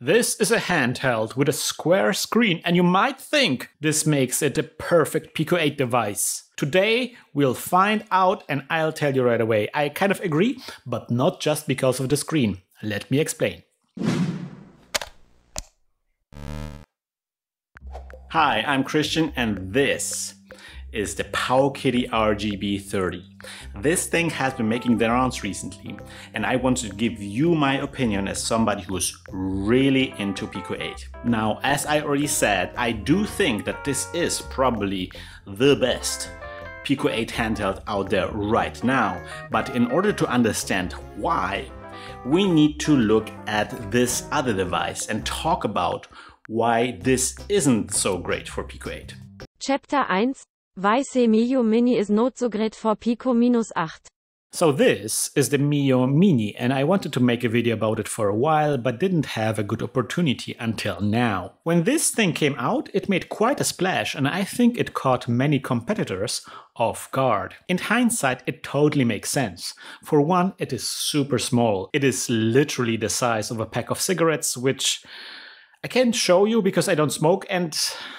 This is a handheld with a square screen, and you might think this makes it a perfect Pico 8 device. Today, we'll find out, and I'll tell you right away. I kind of agree, but not just because of the screen. Let me explain. Hi, I'm Christian, and this is the Powkiddy RGB30. This thing has been making the rounds recently, and I want to give you my opinion as somebody who's really into Pico 8. Now, as I already said, I do think that this is probably the best Pico 8 handheld out there right now, but in order to understand why, we need to look at this other device and talk about why this isn't so great for Pico 8. Chapter 1 Weiße Miyoo Mini is not so great for Pico minus 8. So this is the Miyoo Mini and I wanted to make a video about it for a while but didn't have a good opportunity until now. When this thing came out it made quite a splash and I think it caught many competitors off guard. In hindsight it totally makes sense. For one it is super small. It is literally the size of a pack of cigarettes which I can't show you because I don't smoke and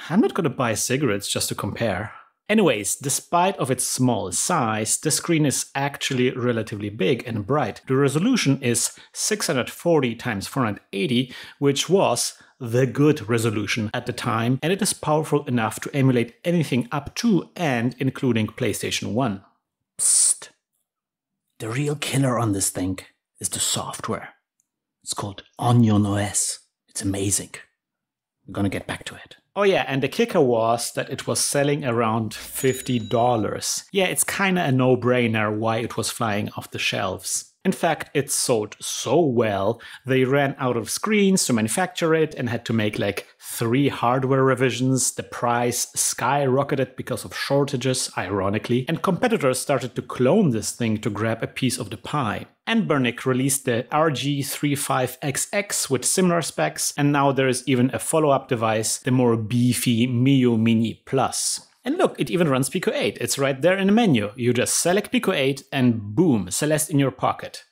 I'm not gonna buy cigarettes just to compare. Anyways, despite of its small size, the screen is actually relatively big and bright. The resolution is 640 x 480, which was the good resolution at the time, and it is powerful enough to emulate anything up to and including PlayStation 1. Psst. The real killer on this thing is the software. It's called Onion OS. It's amazing. I'm gonna get back to it. Oh yeah, and the kicker was that it was selling around $50. Yeah, it's kinda a no-brainer why it was flying off the shelves. In fact, it sold so well, they ran out of screens to manufacture it and had to make like three hardware revisions. The price skyrocketed because of shortages, ironically, and competitors started to clone this thing to grab a piece of the pie. Anbernic released the RG35XX with similar specs, and now there is even a follow up device, the more beefy Miyoo Mini Plus. And look, it even runs Pico 8. It's right there in the menu. You just select Pico 8 and boom, Celeste in your pocket.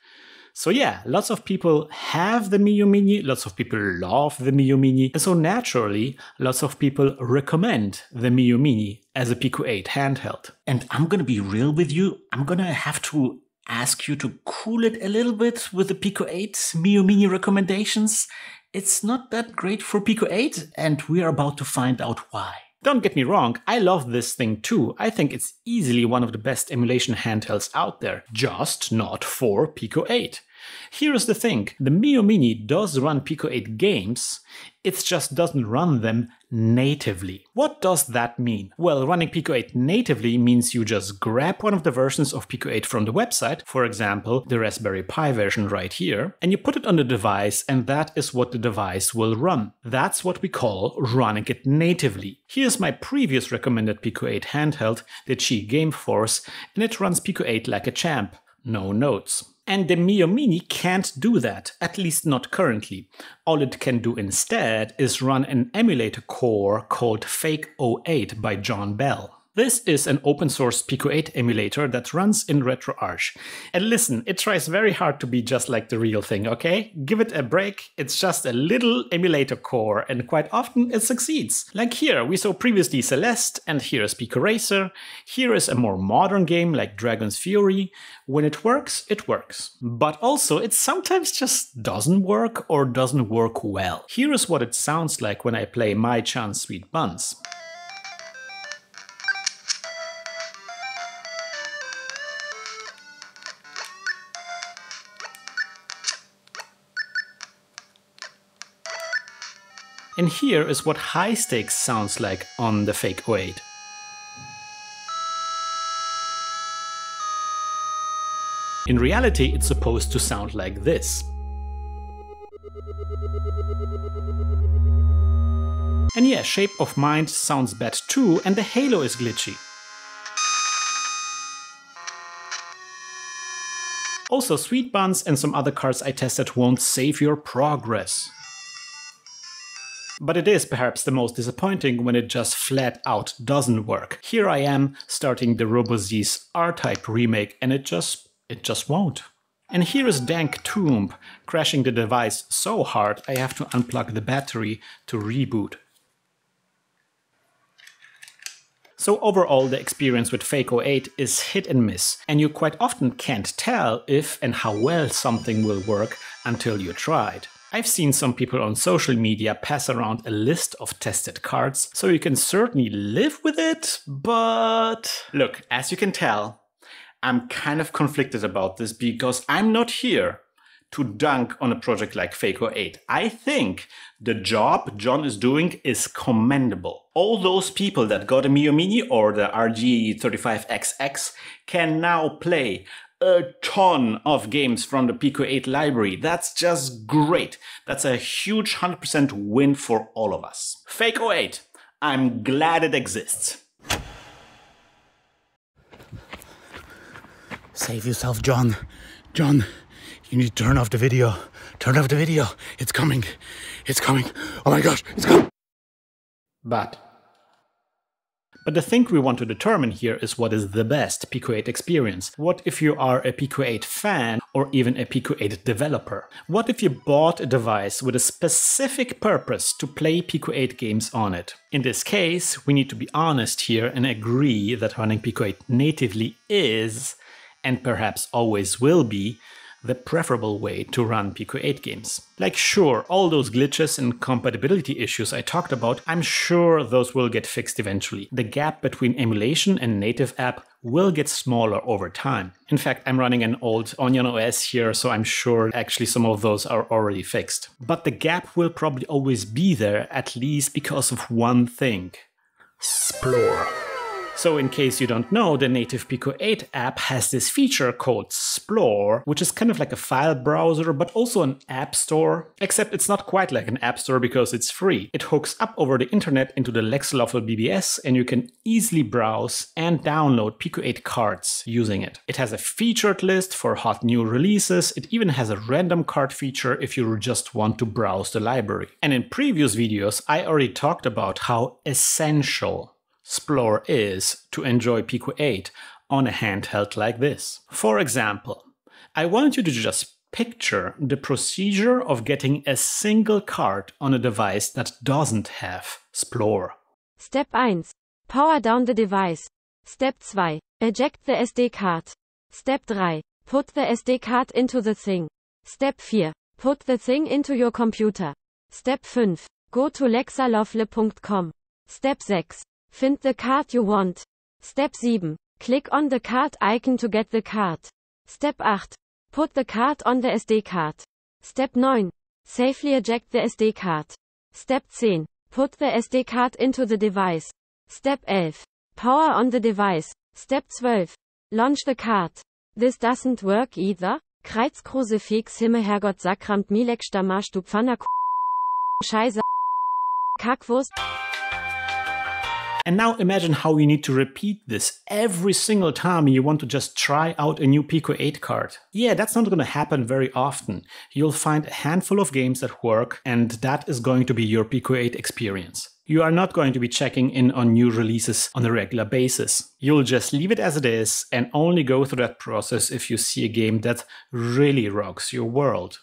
So yeah, lots of people have the Miyoo Mini, lots of people love the Miyoo Mini, and so naturally, lots of people recommend the Miyoo Mini as a Pico 8 handheld. And I'm gonna be real with you, I'm gonna have to ask you to cool it a little bit with the Pico 8 Miyoo Mini recommendations. It's not that great for Pico 8, and we're about to find out why. Don't get me wrong, I love this thing too. I think it's easily one of the best emulation handhelds out there, just not for Pico 8. Here's the thing, the Miyoo Mini does run Pico 8 games, it just doesn't run them natively. What does that mean? Well, running Pico 8 natively means you just grab one of the versions of Pico 8 from the website, for example, the Raspberry Pi version right here, and you put it on the device, and that is what the device will run. That's what we call running it natively. Here's my previous recommended Pico 8 handheld, the Qi Game Force, and it runs Pico 8 like a champ. No notes. And the Miyoo Mini can't do that, at least not currently. All it can do instead is run an emulator core called Fake 08 by John Bell. This is an open source Pico 8 emulator that runs in RetroArch. And listen, it tries very hard to be just like the real thing, okay? Give it a break, it's just a little emulator core, and quite often it succeeds. Like here, we saw previously Celeste, and here is Pico Racer. Here is a more modern game like Dragon's Fury. When it works, it works. But also, it sometimes just doesn't work or doesn't work well. Here is what it sounds like when I play My Chance Sweet Buns. And here is what high stakes sounds like on the Fake 08. In reality, it's supposed to sound like this. And yeah, Shape of Mind sounds bad too, and the halo is glitchy. Also, Sweet Buns and some other cards I tested won't save your progress. But it is perhaps the most disappointing when it just flat out doesn't work. Here I am starting the RoboZ's R-Type remake and it just it just won't. And here is Dank Tomb crashing the device so hard I have to unplug the battery to reboot. So overall, the experience with Fake08 is hit and miss, and you quite often can't tell if and how well something will work until you try it. I've seen some people on social media pass around a list of tested cards, so you can certainly live with it, but... Look, as you can tell, I'm kind of conflicted about this because I'm not here to dunk on a project like Fake08. I think the job John is doing is commendable. All those people that got a Miyoo Mini or the RG35XX can now play a ton of games from the Pico 8 library. That's just great. That's a huge 100% win for all of us. Fake 08, I'm glad it exists. Save yourself, John. John, you need to turn off the video. Turn off the video. It's coming. It's coming. Oh my gosh, it's coming. But. But the thing we want to determine here is what is the best Pico 8 experience. What if you are a Pico 8 fan or even a Pico 8 developer? What if you bought a device with a specific purpose to play Pico 8 games on it? In this case, we need to be honest here and agree that running Pico 8 natively is, and perhaps always will be, the preferable way to run Pico 8 games. Like sure, all those glitches and compatibility issues I talked about, I'm sure those will get fixed eventually. The gap between emulation and native app will get smaller over time. In fact, I'm running an old Onion OS here, so I'm sure actually some of those are already fixed. But the gap will probably always be there, at least because of one thing. Splore. So in case you don't know, the native Pico 8 app has this feature called Splore, which is kind of like a file browser, but also an app store. Except it's not quite like an app store because it's free. It hooks up over the internet into the Lexaloffle BBS and you can easily browse and download Pico 8 cards using it. It has a featured list for hot new releases. It even has a random card feature if you just want to browse the library. And in previous videos, I already talked about how essential Splore is to enjoy Pico 8 on a handheld like this. For example, I want you to just picture the procedure of getting a single card on a device that doesn't have Splore. Step 1. Power down the device. Step 2. Eject the SD card. Step 3. Put the SD card into the thing. Step 4. Put the thing into your computer. Step 5. Go to lexaloffle.com. Step 6. Find the card you want. Step 7. Click on the card icon to get the card. Step 8. Put the card on the SD card. Step 9. Safely eject the SD card. Step 10. Put the SD card into the device. Step 11. Power on the device. Step 12. Launch the card. This doesn't work either. Kreuzkruzifix Himmel Herrgott Sakramt Milek Stamasch Scheiße Kackwurst and now imagine how you need to repeat this every single time you want to just try out a new Pico 8 card. Yeah, that's not going to happen very often. You'll find a handful of games that work, and that is going to be your Pico 8 experience. You are not going to be checking in on new releases on a regular basis. You'll just leave it as it is and only go through that process if you see a game that really rocks your world.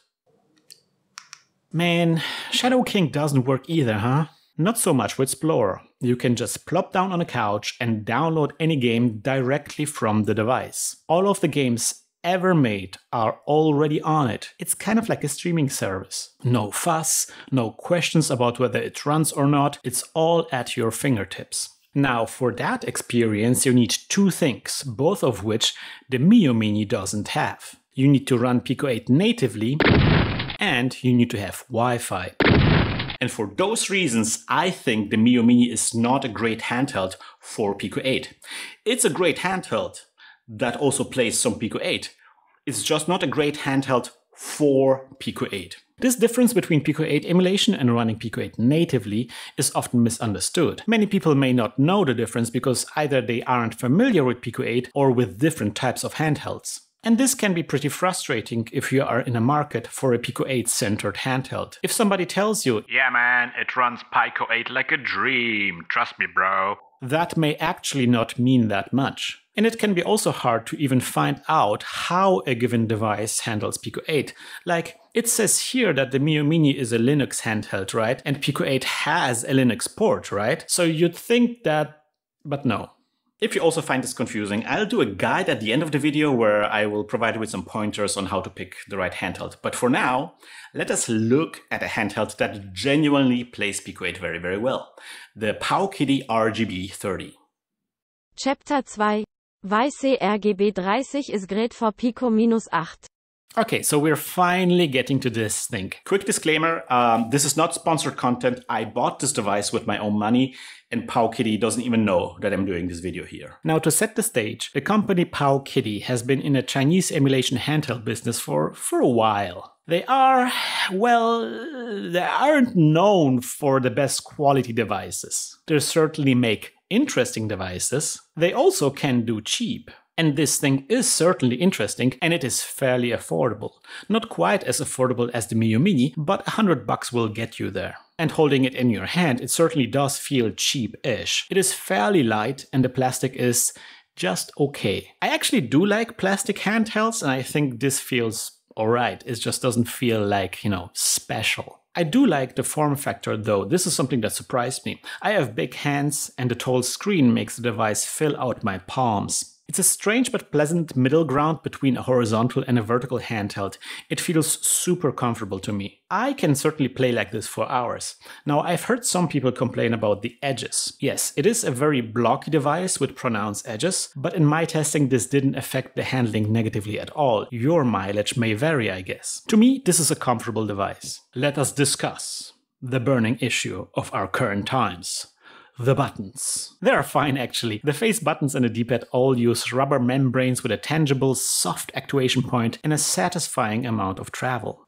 Man, Shadow King doesn't work either, huh? Not so much with Splore. You can just plop down on a couch and download any game directly from the device. All of the games ever made are already on it. It's kind of like a streaming service. No fuss, no questions about whether it runs or not, it's all at your fingertips. Now, for that experience, you need two things, both of which the Miyoo Mini doesn't have. You need to run Pico 8 natively, and you need to have Wi Fi. And for those reasons, I think the Miyoo Mini is not a great handheld for Pico 8. It's a great handheld that also plays some Pico 8. It's just not a great handheld for Pico 8. This difference between Pico 8 emulation and running Pico 8 natively is often misunderstood. Many people may not know the difference because either they aren't familiar with Pico 8 or with different types of handhelds. And this can be pretty frustrating if you are in a market for a Pico 8 centered handheld. If somebody tells you, Yeah, man, it runs Pico 8 like a dream. Trust me, bro. that may actually not mean that much. And it can be also hard to even find out how a given device handles Pico 8. Like, it says here that the Miyoo Mini is a Linux handheld, right? And Pico 8 has a Linux port, right? So you'd think that, but no. If you also find this confusing, I'll do a guide at the end of the video where I will provide you with some pointers on how to pick the right handheld. But for now, let us look at a handheld that genuinely plays Pico 8 very, very well. The Powkiddy RGB 30. Chapter 2. Weiße RGB 30 ist great for Pico minus 8. Okay, so we're finally getting to this thing. Quick disclaimer, um, this is not sponsored content. I bought this device with my own money and Powkiddy doesn't even know that I'm doing this video here. Now to set the stage, the company Powkiddy has been in a Chinese emulation handheld business for, for a while. They are, well, they aren't known for the best quality devices. They certainly make interesting devices. They also can do cheap. And this thing is certainly interesting and it is fairly affordable. Not quite as affordable as the Miyoo Mini, but 100 bucks will get you there. And holding it in your hand, it certainly does feel cheap-ish. It is fairly light and the plastic is just okay. I actually do like plastic handhelds and I think this feels alright. It just doesn't feel like, you know, special. I do like the form factor though, this is something that surprised me. I have big hands and the tall screen makes the device fill out my palms. It's a strange but pleasant middle ground between a horizontal and a vertical handheld. It feels super comfortable to me. I can certainly play like this for hours. Now, I've heard some people complain about the edges. Yes, it is a very blocky device with pronounced edges, but in my testing, this didn't affect the handling negatively at all. Your mileage may vary, I guess. To me, this is a comfortable device. Let us discuss the burning issue of our current times the buttons. They are fine actually. The face buttons and the D-pad all use rubber membranes with a tangible, soft actuation point and a satisfying amount of travel.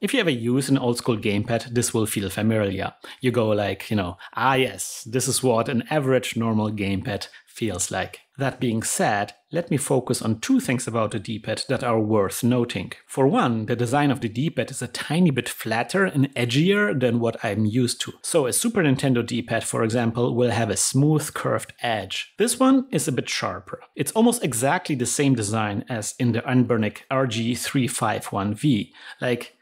If you ever use an old school gamepad, this will feel familiar. You go like, you know, ah yes, this is what an average normal gamepad feels like. That being said, let me focus on two things about the D-pad that are worth noting. For one, the design of the D-pad is a tiny bit flatter and edgier than what I'm used to. So a Super Nintendo D-pad, for example, will have a smooth curved edge. This one is a bit sharper. It's almost exactly the same design as in the Anbernic RG351V. Like,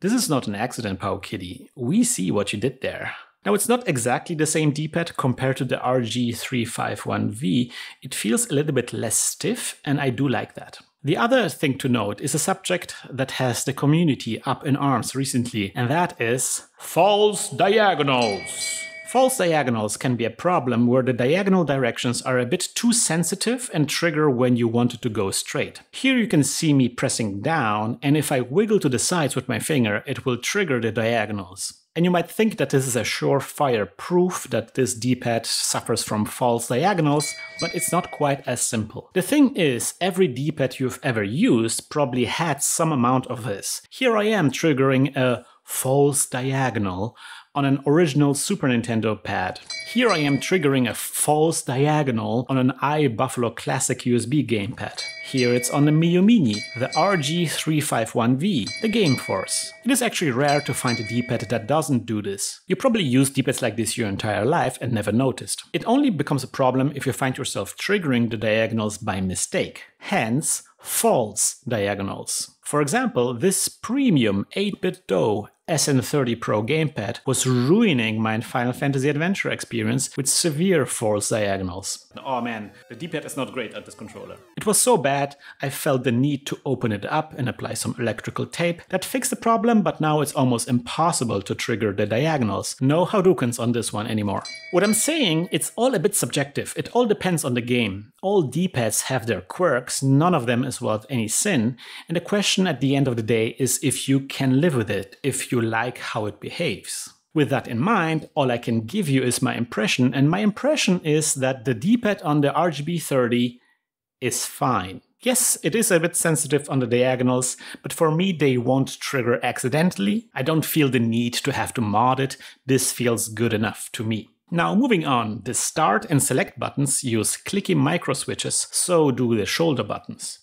this is not an accident, Powkiddy. We see what you did there. Now, it's not exactly the same D-pad compared to the RG351V. It feels a little bit less stiff, and I do like that. The other thing to note is a subject that has the community up in arms recently, and that is false diagonals. False diagonals can be a problem where the diagonal directions are a bit too sensitive and trigger when you want it to go straight. Here you can see me pressing down, and if I wiggle to the sides with my finger, it will trigger the diagonals. And you might think that this is a surefire proof that this D-pad suffers from false diagonals, but it's not quite as simple. The thing is, every D-pad you've ever used probably had some amount of this. Here I am triggering a false diagonal on an original Super Nintendo pad. Here I am triggering a false diagonal on an iBuffalo Classic USB gamepad. Here it's on the Miyoo Mini, the RG351V, the Game Force. It is actually rare to find a D-pad that doesn't do this. You probably used D-pads like this your entire life and never noticed. It only becomes a problem if you find yourself triggering the diagonals by mistake. Hence, false diagonals. For example, this premium 8BitDo SN30 Pro gamepad was ruining my Final Fantasy Adventure experience with severe false diagonals. Oh man, the D-pad is not great at this controller. It was so bad, I felt the need to open it up and apply some electrical tape. That fixed the problem, but now it's almost impossible to trigger the diagonals. No Hadoukens on this one anymore. What I'm saying, it's all a bit subjective. It all depends on the game. All D-pads have their quirks, none of them is worth any sin, and the question at the end of the day is if you can live with it, if you like how it behaves. With that in mind, all I can give you is my impression, and my impression is that the D-pad on the RGB30 is fine. Yes, it is a bit sensitive on the diagonals, but for me they won't trigger accidentally. I don't feel the need to have to mod it. This feels good enough to me. Now moving on, the start and select buttons use clicky micro switches, so do the shoulder buttons.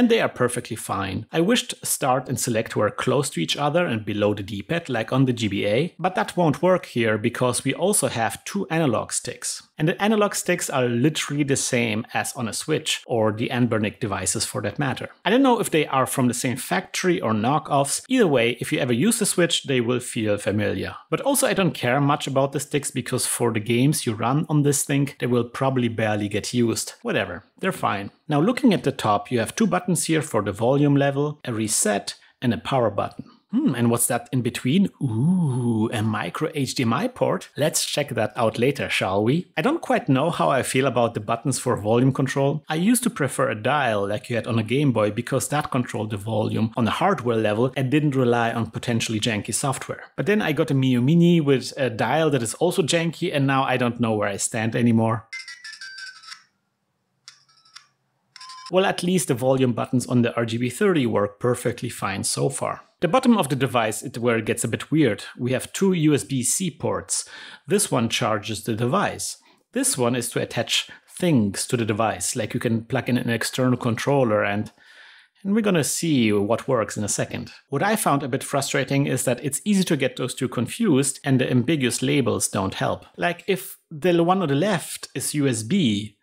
And they are perfectly fine. I wished start and select were close to each other and below the D-pad like on the GBA, but that won't work here because we also have two analog sticks. And the analog sticks are literally the same as on a Switch, or the Anbernic devices for that matter. I don't know if they are from the same factory or knockoffs, either way, if you ever use the Switch, they will feel familiar. But also I don't care much about the sticks because for the games you run on this thing, they will probably barely get used. Whatever, they're fine. Now looking at the top, you have two buttons here for the volume level, a reset, and a power button. Hmm, and what's that in between? Ooh, a micro HDMI port? Let's check that out later, shall we? I don't quite know how I feel about the buttons for volume control. I used to prefer a dial like you had on a Game Boy because that controlled the volume on a hardware level and didn't rely on potentially janky software. But then I got a Miyoo Mini with a dial that is also janky and now I don't know where I stand anymore. Well, at least the volume buttons on the RGB30 work perfectly fine so far. The bottom of the device is where it gets a bit weird. We have two USB-C ports. This one charges the device. This one is to attach things to the device, like you can plug in an external controller and and we're gonna see what works in a second. What I found a bit frustrating is that it's easy to get those two confused and the ambiguous labels don't help. Like if the one on the left is USB,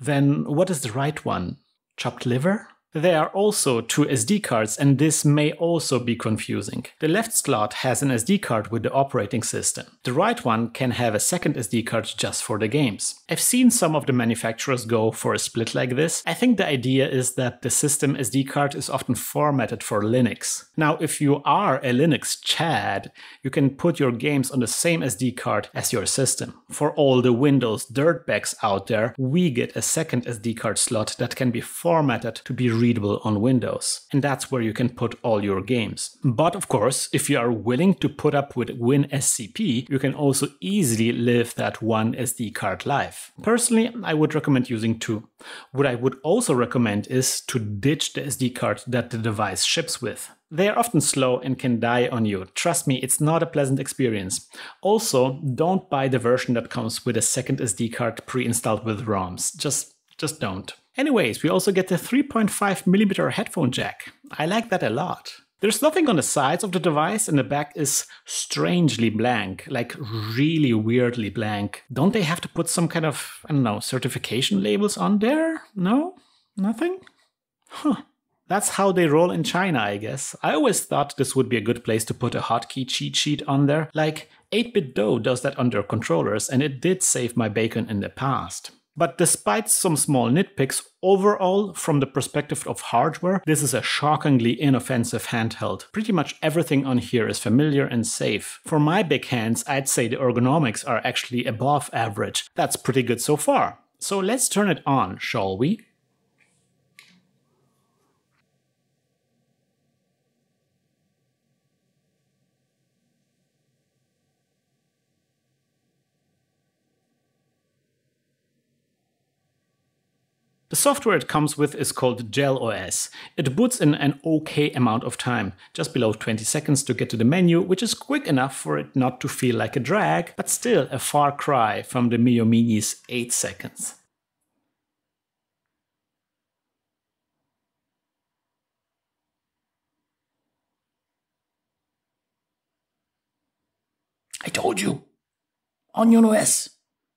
then what is the right one? Chopped liver? There are also two SD cards and this may also be confusing. The left slot has an SD card with the operating system. The right one can have a second SD card just for the games. I've seen some of the manufacturers go for a split like this. I think the idea is that the system SD card is often formatted for Linux. Now if you are a Linux Chad, you can put your games on the same SD card as your system. For all the Windows dirtbags out there, we get a second SD card slot that can be formatted to be readable on Windows. And that's where you can put all your games. But of course, if you are willing to put up with WinSCP, you can also easily live that one SD card life. Personally, I would recommend using two. What I would also recommend is to ditch the SD card that the device ships with. They are often slow and can die on you. Trust me, it's not a pleasant experience. Also, don't buy the version that comes with a second SD card pre-installed with ROMs. Just just don't. Anyways, we also get the 3.5mm headphone jack. I like that a lot. There's nothing on the sides of the device and the back is strangely blank, like really weirdly blank. Don't they have to put some kind of, I don't know, certification labels on there? No? Nothing? Huh. That's how they roll in China, I guess. I always thought this would be a good place to put a hotkey cheat sheet on there. Like 8BitDo does that on their controllers and it did save my bacon in the past. But despite some small nitpicks, overall, from the perspective of hardware, this is a shockingly inoffensive handheld. Pretty much everything on here is familiar and safe. For my big hands, I'd say the ergonomics are actually above average. That's pretty good so far. So let's turn it on, shall we? The software it comes with is called JELOS. It boots in an okay amount of time, just below 20 seconds to get to the menu, which is quick enough for it not to feel like a drag, but still a far cry from the Miyoo Mini's 8 seconds. I told you! Onion OS!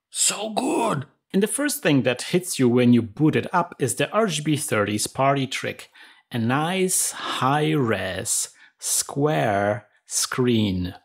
So good! And the first thing that hits you when you boot it up is the RGB30's party trick. A nice high-res square screen.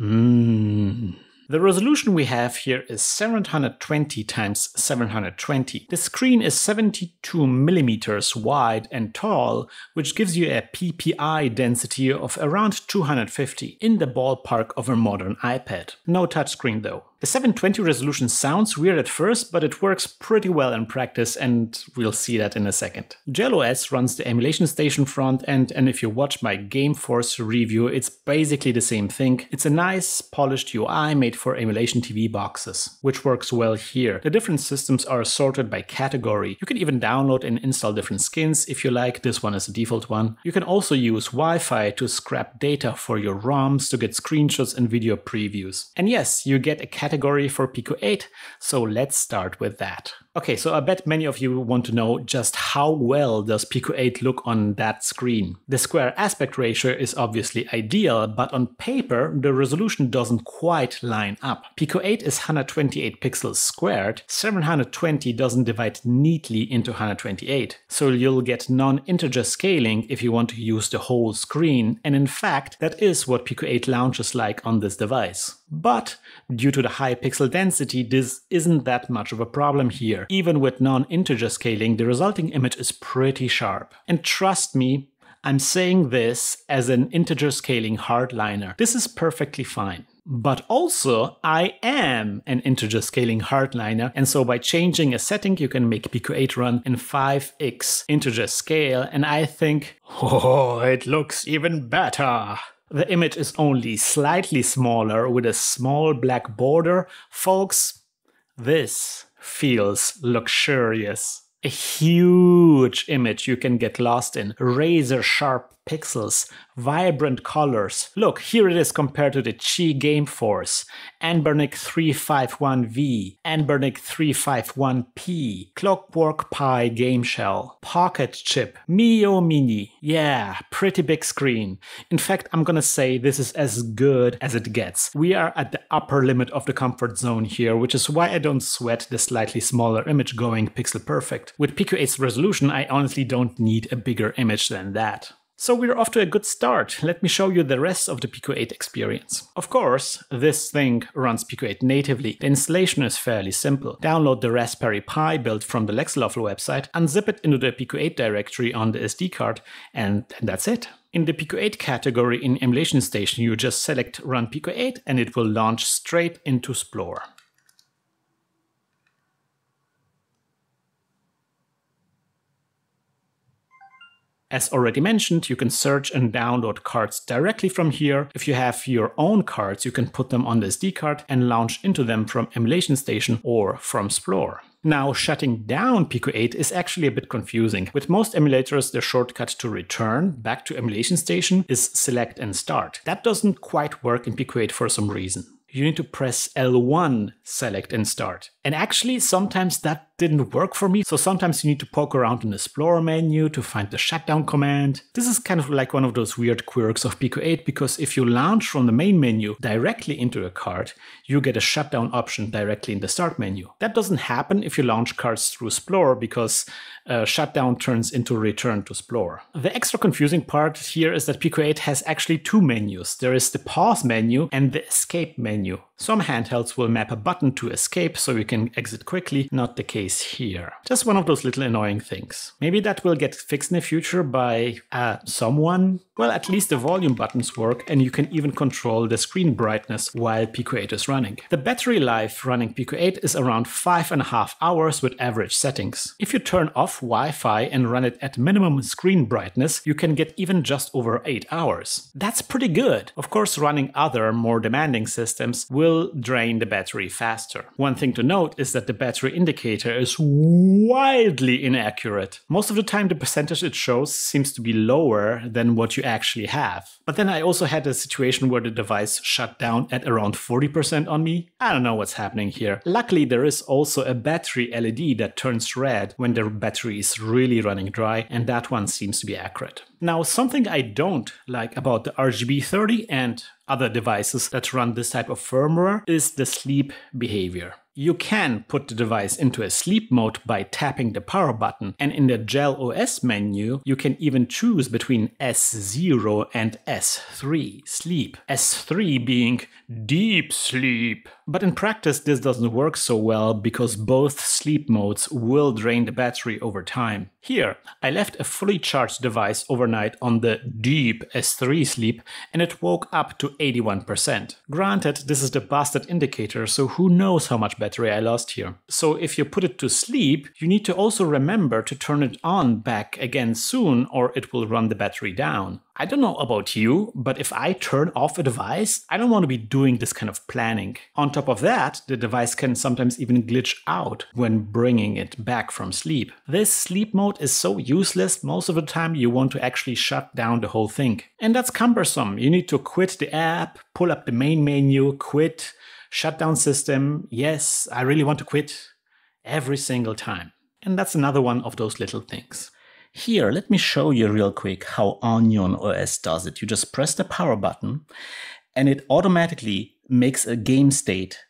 Mmm. The resolution we have here is 720 times 720. The screen is 72 millimeters wide and tall, which gives you a PPI density of around 250, in the ballpark of a modern iPad. No touchscreen though. The 720 resolution sounds weird at first, but it works pretty well in practice, and we'll see that in a second. JELOS runs the emulation station front end, and if you watch my GameForce review, it's basically the same thing. It's a nice, polished UI made for emulation TV boxes, which works well here. The different systems are sorted by category. You can even download and install different skins if you like. This one is the default one. You can also use Wi-Fi to scrap data for your ROMs to get screenshots and video previews. And yes, you get a category for Pico 8, so let's start with that. Okay, so I bet many of you want to know just how well does Pico 8 look on that screen. The square aspect ratio is obviously ideal, but on paper the resolution doesn't quite line up. Pico 8 is 128 pixels squared, 720 doesn't divide neatly into 128, so you'll get non-integer scaling if you want to use the whole screen, and in fact that is what Pico 8 launches like on this device. But due to the high pixel density, this isn't that much of a problem here. Even with non-integer scaling, the resulting image is pretty sharp. And trust me, I'm saying this as an integer scaling hardliner. This is perfectly fine. But also, I am an integer scaling hardliner, and so by changing a setting, you can make Pico 8 run in 5x integer scale, and I think, oh, it looks even better. The image is only slightly smaller with a small black border. Folks, this feels luxurious. A huge image you can get lost in, razor sharp pixels, vibrant colors. Look, here it is compared to the Qi Game Force, Anbernic 351V, Anbernic 351P, Clockwork Pi Game Shell, Pocket Chip, Miyoo Mini. Yeah, pretty big screen. In fact, I'm gonna say this is as good as it gets. We are at the upper limit of the comfort zone here, which is why I don't sweat the slightly smaller image going pixel perfect. With Pico 8's resolution, I honestly don't need a bigger image than that. So we're off to a good start. Let me show you the rest of the Pico 8 experience. Of course, this thing runs Pico 8 natively. The installation is fairly simple. Download the Raspberry Pi built from the Lexaloffle website, unzip it into the Pico 8 directory on the SD card, and that's it. In the Pico 8 category in Emulation Station, you just select Run Pico 8 and it will launch straight into Splore. As already mentioned, you can search and download cards directly from here. If you have your own cards, you can put them on the SD card and launch into them from Emulation Station or from Splore. Now, shutting down Pico 8 is actually a bit confusing. With most emulators, the shortcut to return back to Emulation Station is select and start. That doesn't quite work in Pico 8 for some reason. You need to press L1, select and start. And actually, sometimes that didn't work for me. So sometimes you need to poke around in the Explorer menu to find the shutdown command. This is kind of like one of those weird quirks of Pico 8 because if you launch from the main menu directly into a card, you get a shutdown option directly in the start menu. That doesn't happen if you launch cards through Explorer because uh, shutdown turns into return to Splore. The extra confusing part here is that Pico 8 has actually two menus. There is the pause menu and the escape menu. Some handhelds will map a button to escape so you can exit quickly, not the case here. Just one of those little annoying things. Maybe that will get fixed in the future by uh, someone? Well, at least the volume buttons work and you can even control the screen brightness while Pico 8 is running. The battery life running Pico 8 is around 5.5 hours with average settings. If you turn off Wi-Fi and run it at minimum screen brightness, you can get even just over 8 hours. That's pretty good. Of course, running other, more demanding systems will will drain the battery faster. One thing to note is that the battery indicator is wildly inaccurate. Most of the time the percentage it shows seems to be lower than what you actually have. But then I also had a situation where the device shut down at around 40% on me. I don't know what's happening here. Luckily there is also a battery LED that turns red when the battery is really running dry and that one seems to be accurate. Now, something I don't like about the RGB30 and other devices that run this type of firmware is the sleep behavior. You can put the device into a sleep mode by tapping the power button, and in the JELOS menu, you can even choose between S0 and S3 sleep. S3 being deep sleep. But in practice, this doesn't work so well because both sleep modes will drain the battery over time. Here, I left a fully charged device overnight on the deep S3 sleep and it woke up to 81%. Granted, this is the busted indicator, so who knows how much battery I lost here. So if you put it to sleep, you need to also remember to turn it on back again soon or it will run the battery down. I don't know about you, but if I turn off a device, I don't want to be doing this kind of planning. On top of that, the device can sometimes even glitch out when bringing it back from sleep. This sleep mode is so useless, most of the time you want to actually shut down the whole thing. And that's cumbersome. You need to quit the app, pull up the main menu, quit, shut down system. Yes, I really want to quit every single time. And that's another one of those little things. Here, let me show you real quick how Onion OS does it. You just press the power button and it automatically makes a game state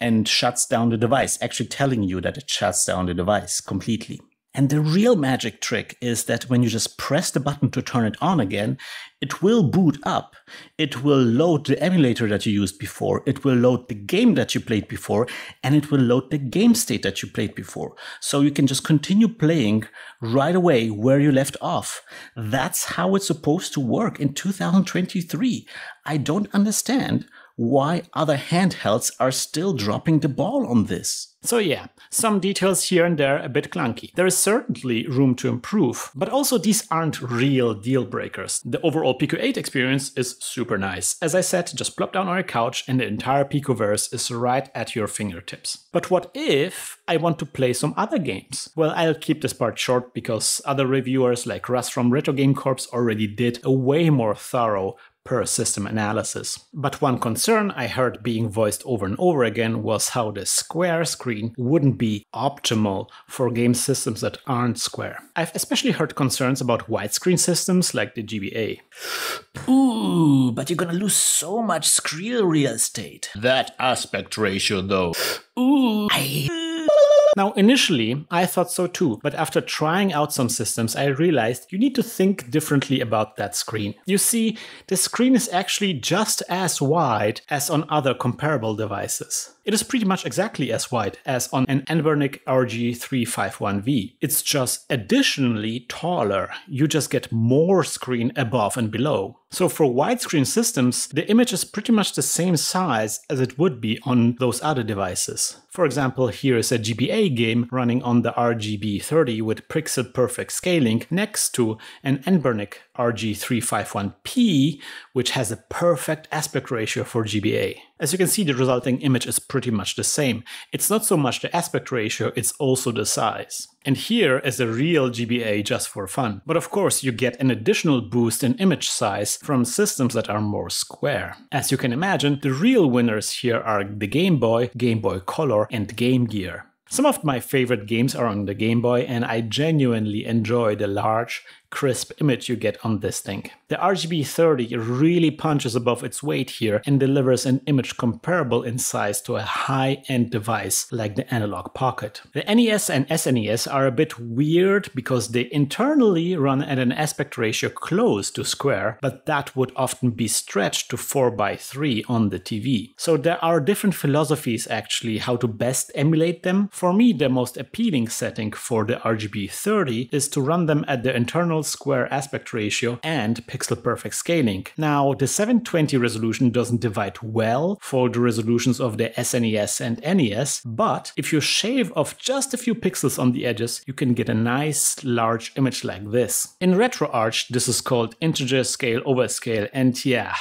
and shuts down the device, actually telling you that it shuts down the device completely. And the real magic trick is that when you just press the button to turn it on again, it will boot up. It will load the emulator that you used before. It will load the game that you played before, and it will load the game state that you played before. So you can just continue playing right away where you left off. That's how it's supposed to work in 2023. I don't understand why other handhelds are still dropping the ball on this. So yeah, some details here and there a bit clunky. There is certainly room to improve, but also these aren't real deal breakers. The overall Pico 8 experience is super nice. As I said, just plop down on your couch and the entire Picoverse is right at your fingertips. But what if I want to play some other games? Well, I'll keep this part short because other reviewers like Russ from Retro Game Corps already did a way more thorough per system analysis. But one concern I heard being voiced over and over again was how the square screen wouldn't be optimal for game systems that aren't square. I've especially heard concerns about widescreen systems like the GBA. Ooh, but you're gonna lose so much screen real estate. That aspect ratio, though. Ooh. I now, initially, I thought so too, but after trying out some systems, I realized you need to think differently about that screen. You see, the screen is actually just as wide as on other comparable devices. It is pretty much exactly as wide as on an Anbernic RG351V. It's just additionally taller. You just get more screen above and below. So for widescreen systems, the image is pretty much the same size as it would be on those other devices. For example, here is a GBA game running on the RGB30 with pixel perfect scaling next to an Anbernic RG351P, which has a perfect aspect ratio for GBA. As you can see, the resulting image is pretty much the same. It's not so much the aspect ratio, it's also the size. And here is a real GBA just for fun. But of course, you get an additional boost in image size from systems that are more square. As you can imagine, the real winners here are the Game Boy, Game Boy Color, and Game Gear. Some of my favorite games are on the Game Boy, and I genuinely enjoy the large, crisp image you get on this thing. The RGB30 really punches above its weight here and delivers an image comparable in size to a high-end device like the Analogue Pocket. The NES and SNES are a bit weird because they internally run at an aspect ratio close to square, but that would often be stretched to 4x3 on the TV. So there are different philosophies actually how to best emulate them. For me, the most appealing setting for the RGB30 is to run them at the internal square aspect ratio and pixel perfect scaling. Now, the 720 resolution doesn't divide well for the resolutions of the SNES and NES, but if you shave off just a few pixels on the edges, you can get a nice large image like this. In RetroArch, this is called integer scale overscale, and yeah,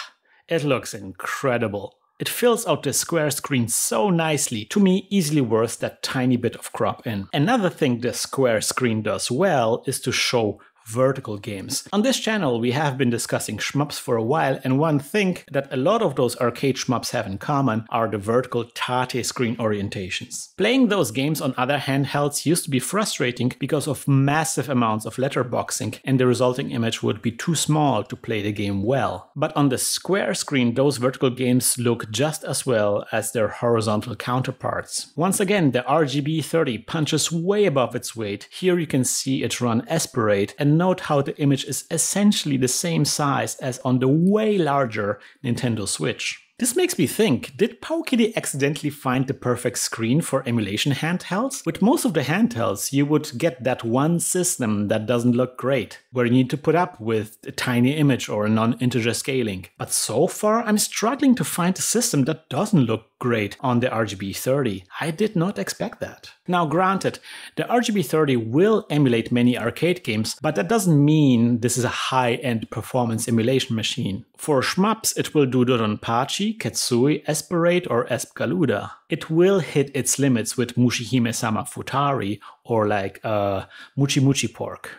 it looks incredible. It fills out the square screen so nicely, to me easily worth that tiny bit of crop in. Another thing the square screen does well is to show vertical games. On this channel, we have been discussing shmups for a while, and one thing that a lot of those arcade shmups have in common are the vertical Tate screen orientations. Playing those games on other handhelds used to be frustrating because of massive amounts of letterboxing, and the resulting image would be too small to play the game well. But on the square screen, those vertical games look just as well as their horizontal counterparts. Once again, the RGB 30 punches way above its weight. Here you can see it run Esprade and note how the image is essentially the same size as on the way larger Nintendo Switch. This makes me think, did Powkiddy accidentally find the perfect screen for emulation handhelds? With most of the handhelds, you would get that one system that doesn't look great, where you need to put up with a tiny image or a non-integer scaling. But so far, I'm struggling to find a system that doesn't look great on the RGB30. I did not expect that. Now granted, the RGB30 will emulate many arcade games, but that doesn't mean this is a high-end performance emulation machine. For shmups, it will do Dodonpachi, Ketsui, Esprade or Espgaluda. It will hit its limits with Mushihime-sama Futari or like uh, Muchi Muchi Pork.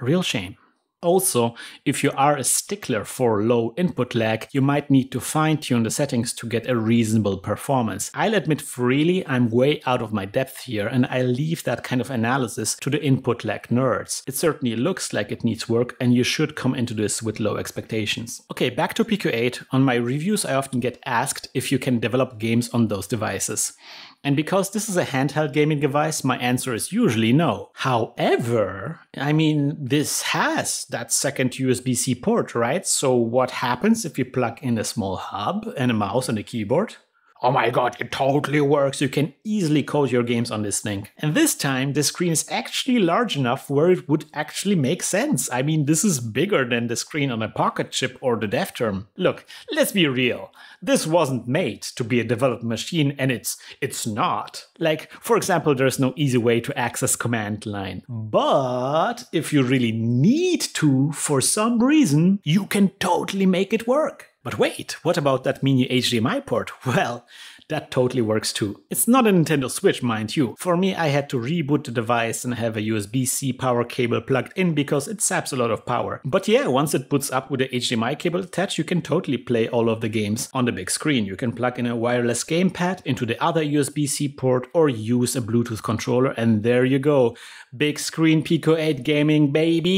Real shame. Also, if you are a stickler for low input lag, you might need to fine tune the settings to get a reasonable performance. I'll admit freely I'm way out of my depth here and I leave that kind of analysis to the input lag nerds. It certainly looks like it needs work and you should come into this with low expectations. Okay, back to Pico 8. On my reviews I often get asked if you can develop games on those devices. And because this is a handheld gaming device, my answer is usually no. However, I mean, this has that second USB C port, right? So, what happens if you plug in a small hub and a mouse and a keyboard? Oh my god, it totally works. You can easily code your games on this thing. And this time, the screen is actually large enough where it would actually make sense. I mean, this is bigger than the screen on a PocketCHIP or the DevTerm. Look, let's be real. This wasn't made to be a developed machine and it's it's not. Like, for example, there's no easy way to access command line. But if you really need to for some reason, you can totally make it work. But wait, what about that mini HDMI port? Well, that totally works too. It's not a Nintendo Switch, mind you. For me, I had to reboot the device and have a USB-C power cable plugged in because it saps a lot of power. But yeah, once it boots up with the HDMI cable attached, you can totally play all of the games on the big screen. You can plug in a wireless gamepad into the other USB-C port or use a Bluetooth controller and there you go. Big screen Pico 8 gaming, baby!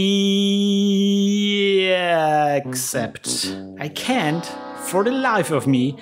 Yeah, except I can't, for the life of me,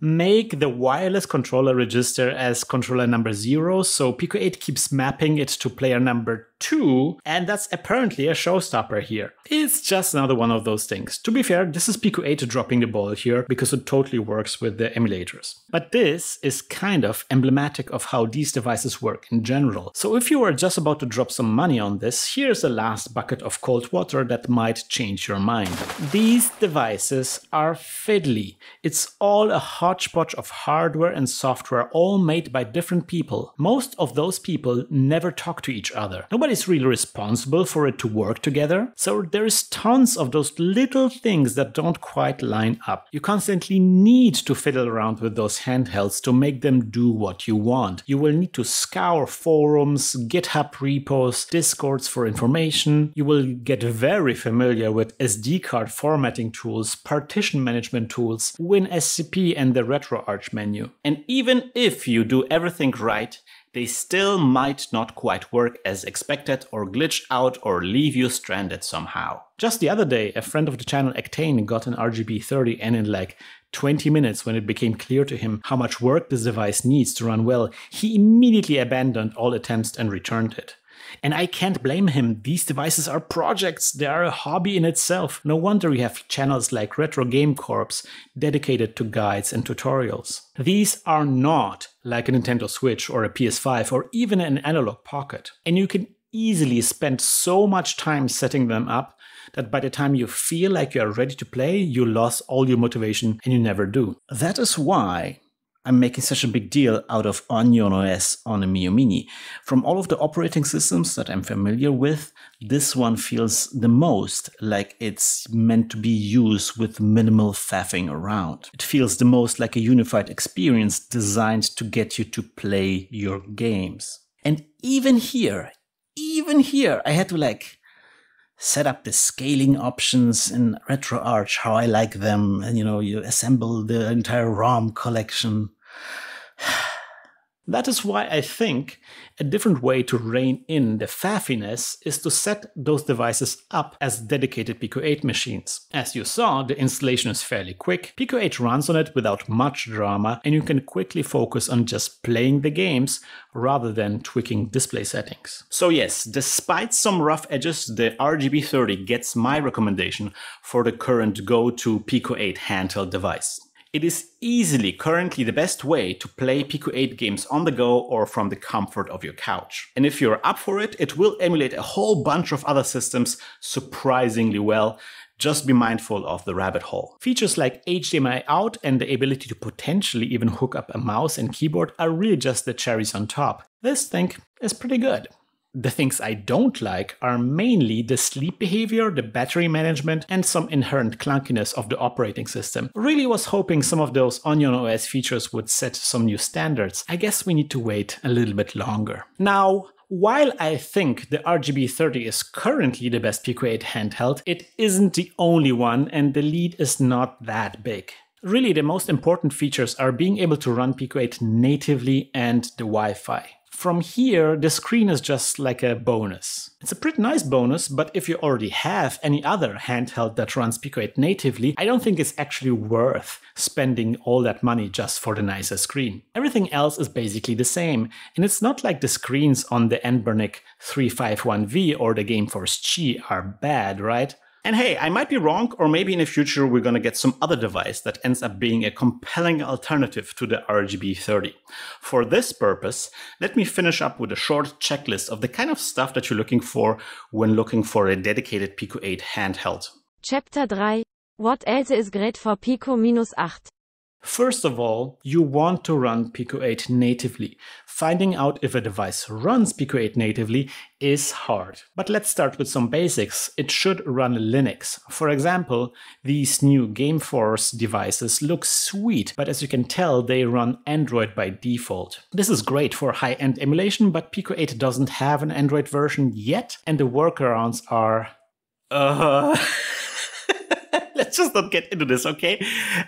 make the wireless controller register as controller number 0, so Pico 8 keeps mapping it to player number 2, and that's apparently a showstopper here. It's just another one of those things. To be fair, this is Pico 8 dropping the ball here, because it totally works with the emulators. But this is kind of emblematic of how these devices work in general. So if you are just about to drop some money on this, here's a last bucket of cold water that might change your mind. These devices are fiddly. It's all a hodgepodge of hardware and software all made by different people. Most of those people never talk to each other. Nobody's really responsible for it to work together. So there's tons of those little things that don't quite line up. You constantly need to fiddle around with those handhelds to make them do what you want. You will need to scour forums, GitHub repos, discords for information. You will get very familiar with SD card formatting tools, partition management tools, WinSCP and the RetroArch menu. And even if you do everything right, they still might not quite work as expected or glitch out or leave you stranded somehow. Just the other day, a friend of the channel Actane got an RGB30 and in like 20 minutes when it became clear to him how much work this device needs to run well, he immediately abandoned all attempts and returned it. And I can't blame him. These devices are projects, they are a hobby in itself. No wonder we have channels like Retro Game Corps dedicated to guides and tutorials. These are not like a Nintendo Switch or a PS5 or even an Analogue Pocket. And you can easily spend so much time setting them up that by the time you feel like you are ready to play, you lose all your motivation and you never do. That is why I'm making such a big deal out of Onion OS on a Miyoo Mini. From all of the operating systems that I'm familiar with, this one feels the most like it's meant to be used with minimal faffing around. It feels the most like a unified experience designed to get you to play your games. And even here, even here, I had to like set up the scaling options in RetroArch, how I like them, and you know, you assemble the entire ROM collection. That is why I think a different way to rein in the faffiness is to set those devices up as dedicated Pico 8 machines. As you saw, the installation is fairly quick, Pico 8 runs on it without much drama, and you can quickly focus on just playing the games rather than tweaking display settings. So yes, despite some rough edges, the RGB30 gets my recommendation for the current go-to Pico 8 handheld device. It is easily currently the best way to play Pico 8 games on the go or from the comfort of your couch. And if you're up for it, it will emulate a whole bunch of other systems surprisingly well. Just be mindful of the rabbit hole. Features like HDMI out and the ability to potentially even hook up a mouse and keyboard are really just the cherries on top. This thing is pretty good. The things I don't like are mainly the sleep behavior, the battery management, and some inherent clunkiness of the operating system. Really was hoping some of those Onion OS features would set some new standards. I guess we need to wait a little bit longer. Now, while I think the RGB30 is currently the best Pico 8 handheld, it isn't the only one and the lead is not that big. Really, the most important features are being able to run Pico 8 natively and the Wi-Fi. From here, the screen is just like a bonus. It's a pretty nice bonus, but if you already have any other handheld that runs Pico 8 natively, I don't think it's actually worth spending all that money just for the nicer screen. Everything else is basically the same, and it's not like the screens on the Anbernic 351V or the Gameforce G are bad, right? And hey, I might be wrong, or maybe in the future we're going to get some other device that ends up being a compelling alternative to the RGB30. For this purpose, let me finish up with a short checklist of the kind of stuff that you're looking for when looking for a dedicated Pico 8 handheld. Chapter 3 What else is great for Pico minus 8? First of all, you want to run Pico 8 natively. Finding out if a device runs Pico 8 natively is hard. But let's start with some basics. It should run Linux. For example, these new Gameforce devices look sweet, but as you can tell, they run Android by default. This is great for high-end emulation, but Pico 8 doesn't have an Android version yet, and the workarounds are... Uh... just not get into this, okay?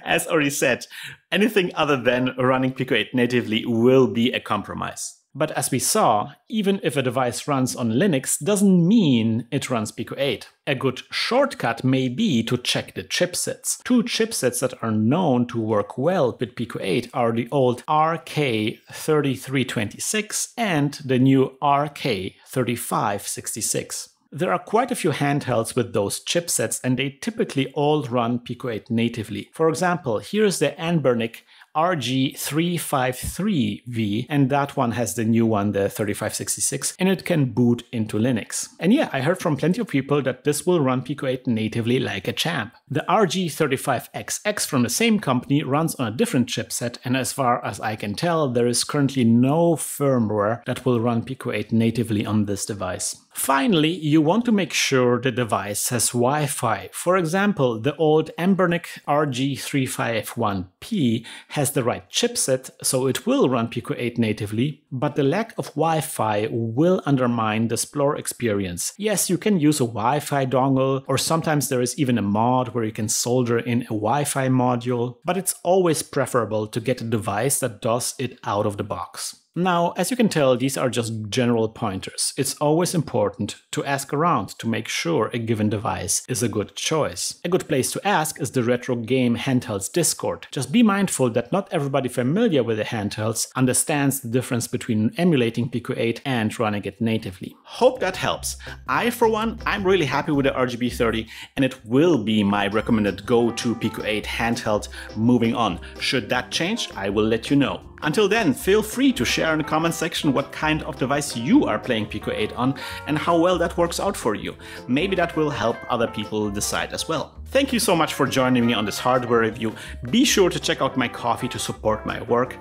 As already said, anything other than running Pico 8 natively will be a compromise. But as we saw, even if a device runs on Linux doesn't mean it runs Pico 8. A good shortcut may be to check the chipsets. Two chipsets that are known to work well with Pico 8 are the old RK3326 and the new RK3566. There are quite a few handhelds with those chipsets and they typically all run Pico 8 natively. For example, here's the Anbernic RG353V, and that one has the new one, the 3566, and it can boot into Linux. And yeah, I heard from plenty of people that this will run Pico 8 natively like a champ. The RG35XX from the same company runs on a different chipset, and as far as I can tell, there is currently no firmware that will run Pico 8 natively on this device. Finally, you want to make sure the device has Wi-Fi. For example, the old Anbernic RG351P has the right chipset, so it will run Pico 8 natively, but the lack of Wi-Fi will undermine the Splore experience. Yes, you can use a Wi-Fi dongle, or sometimes there is even a mod where you can solder in a Wi-Fi module, but it's always preferable to get a device that does it out of the box. Now, as you can tell, these are just general pointers. It's always important to ask around to make sure a given device is a good choice. A good place to ask is the Retro Game Handhelds Discord. Just be mindful that not everybody familiar with the handhelds understands the difference between emulating Pico 8 and running it natively. Hope that helps. I, for one, I'm really happy with the RGB30 and it will be my recommended go-to Pico 8 handheld moving on. Should that change, I will let you know. Until then, feel free to share in the comment section what kind of device you are playing Pico 8 on and how well that works out for you. Maybe that will help other people decide as well. Thank you so much for joining me on this hardware review. Be sure to check out my Ko-fi to support my work.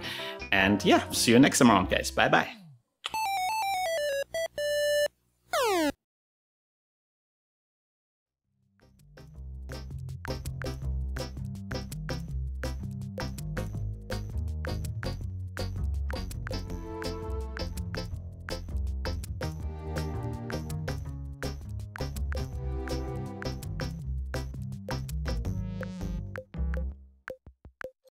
And yeah, see you next time around guys. Bye bye.